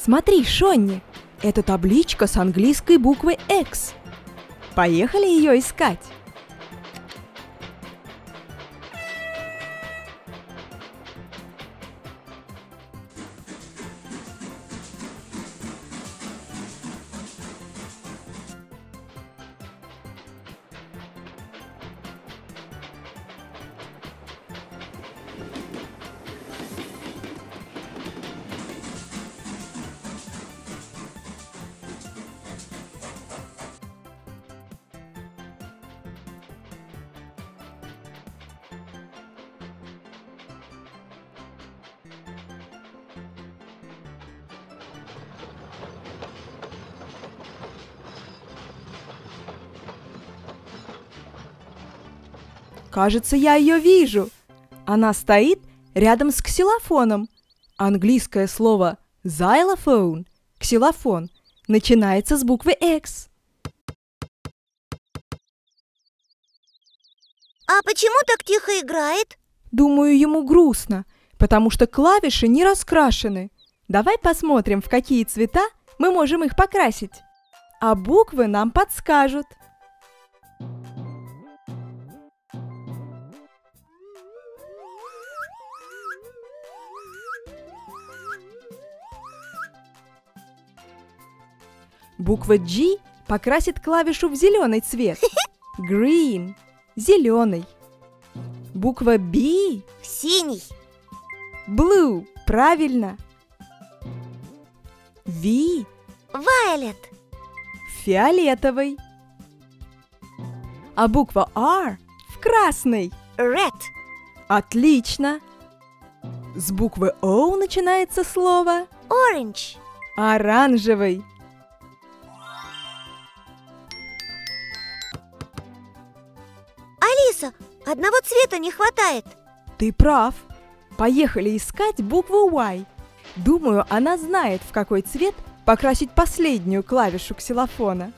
Смотри, Шонни, это табличка с английской буквой X. Поехали ее искать. Кажется, я ее вижу. Она стоит рядом с ксилофоном. Английское слово xylophone, ксилофон, начинается с буквы X. А почему так тихо играет? Думаю, ему грустно, потому что клавиши не раскрашены. Давай посмотрим, в какие цвета мы можем их покрасить. А буквы нам подскажут. Буква G покрасит клавишу в зеленый цвет. Green – зеленый. Буква B Синий. – blue – правильно. V Вайолет. – фиолетовый. А буква R – в красный. Red. Отлично. С буквы O начинается слово Orange. оранжевый. Алиса, одного цвета не хватает. Ты прав. Поехали искать букву Y. Думаю, она знает, в какой цвет покрасить последнюю клавишу ксилофона.